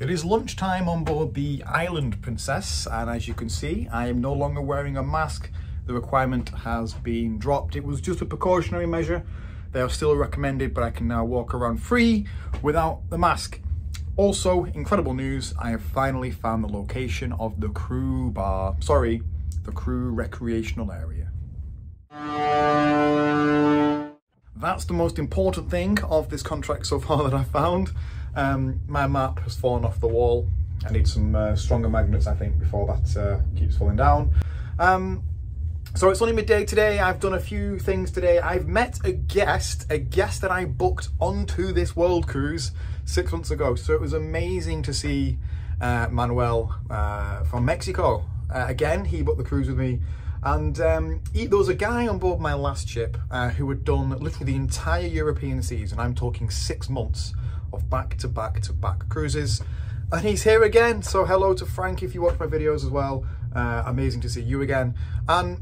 It is lunchtime on board the Island Princess, and as you can see, I am no longer wearing a mask. The requirement has been dropped. It was just a precautionary measure. They are still recommended, but I can now walk around free without the mask. Also, incredible news, I have finally found the location of the crew bar, sorry, the crew recreational area. That's the most important thing of this contract so far that I found. Um, my map has fallen off the wall. I need some uh, stronger magnets, I think, before that uh, keeps falling down. Um, so it's only midday today. I've done a few things today. I've met a guest, a guest that I booked onto this world cruise six months ago. So it was amazing to see uh, Manuel uh, from Mexico. Uh, again, he booked the cruise with me. And um, he, there was a guy on board my last ship uh, who had done literally the entire European season, I'm talking six months of back to back to back cruises. And he's here again. So hello to Frank if you watch my videos as well. Uh, amazing to see you again. And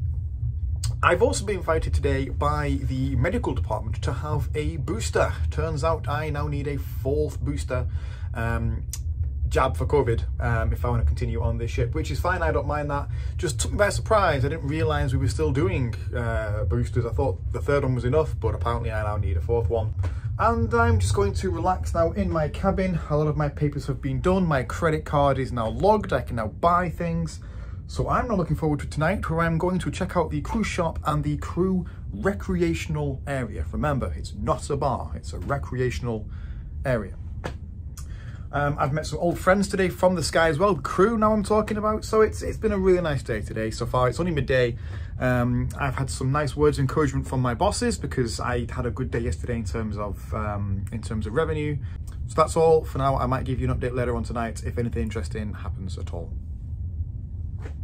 I've also been invited today by the medical department to have a booster. Turns out I now need a fourth booster um, jab for COVID um, if I want to continue on this ship, which is fine. I don't mind that. Just took me by surprise. I didn't realise we were still doing uh, boosters. I thought the third one was enough, but apparently I now need a fourth one and I'm just going to relax now in my cabin. A lot of my papers have been done. My credit card is now logged. I can now buy things. So I'm now looking forward to tonight where I'm going to check out the crew shop and the crew recreational area. Remember, it's not a bar, it's a recreational area. Um, I've met some old friends today from the sky as well, crew now I'm talking about. So it's it's been a really nice day today so far. It's only midday. Um, I've had some nice words of encouragement from my bosses because I had a good day yesterday in terms of um, in terms of revenue. So that's all for now. I might give you an update later on tonight if anything interesting happens at all.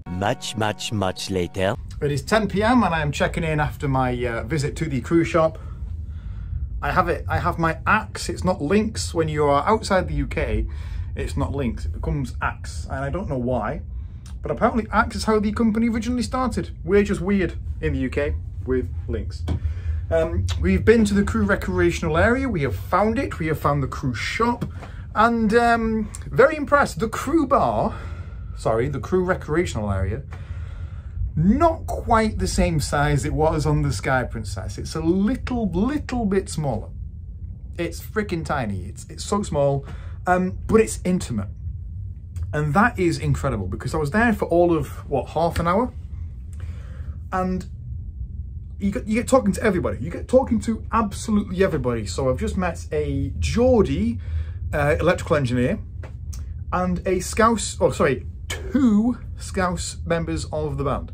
Much, much, much later. It is 10 p.m. and I am checking in after my uh, visit to the crew shop. I have it. I have my axe. It's not Lynx. When you are outside the UK, it's not Lynx. It becomes axe, and I don't know why. But apparently, axe is how the company originally started. We're just weird in the UK with Lynx. Um, we've been to the crew recreational area. We have found it. We have found the crew shop, and um, very impressed. The crew bar, sorry, the crew recreational area not quite the same size it was on the Sky Princess. It's a little, little bit smaller. It's freaking tiny. It's, it's so small, um, but it's intimate. And that is incredible because I was there for all of, what, half an hour? And you get, you get talking to everybody. You get talking to absolutely everybody. So I've just met a Geordie uh, electrical engineer and a Scouse, oh sorry, two Scouse members of the band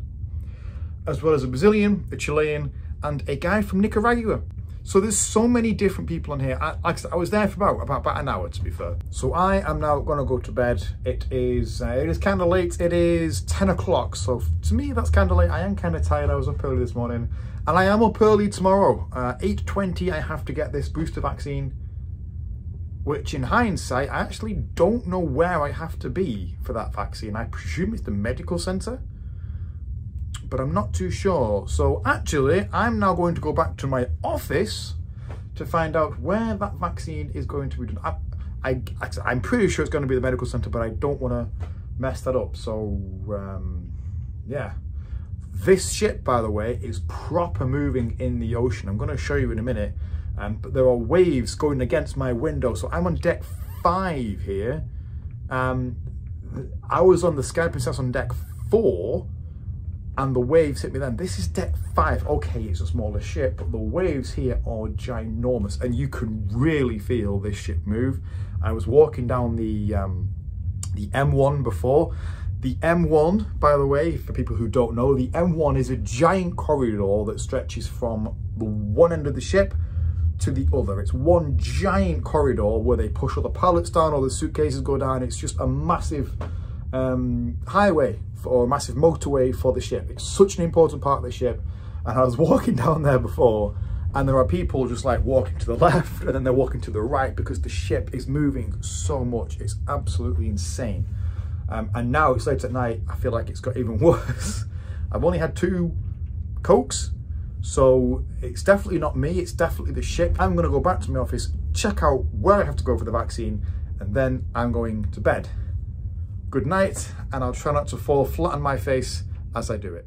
as well as a Brazilian, a Chilean, and a guy from Nicaragua. So there's so many different people on here. I, like I, said, I was there for about, about, about an hour, to be fair. So I am now going to go to bed. It is uh, it is kind of late. It is 10 o'clock. So to me, that's kind of late. I am kind of tired. I was up early this morning. And I am up early tomorrow. Uh, 8.20, I have to get this booster vaccine. Which in hindsight, I actually don't know where I have to be for that vaccine. I presume it's the medical centre but I'm not too sure. So actually, I'm now going to go back to my office to find out where that vaccine is going to be done. I, I, am pretty sure it's going to be the medical centre, but I don't want to mess that up. So, um, yeah. This ship, by the way, is proper moving in the ocean. I'm going to show you in a minute. Um, but there are waves going against my window. So I'm on deck five here. Um, I was on the Sky Princess on deck four and the waves hit me then. This is deck five. Okay, it's a smaller ship, but the waves here are ginormous and you can really feel this ship move. I was walking down the, um, the M1 before. The M1, by the way, for people who don't know, the M1 is a giant corridor that stretches from the one end of the ship to the other. It's one giant corridor where they push all the pallets down, all the suitcases go down. It's just a massive um, highway or a massive motorway for the ship. It's such an important part of the ship. And I was walking down there before and there are people just like walking to the left and then they're walking to the right because the ship is moving so much. It's absolutely insane. Um, and now it's late at night. I feel like it's got even worse. I've only had two Cokes. So it's definitely not me. It's definitely the ship. I'm going to go back to my office, check out where I have to go for the vaccine and then I'm going to bed. Good night, and I'll try not to fall flat on my face as I do it.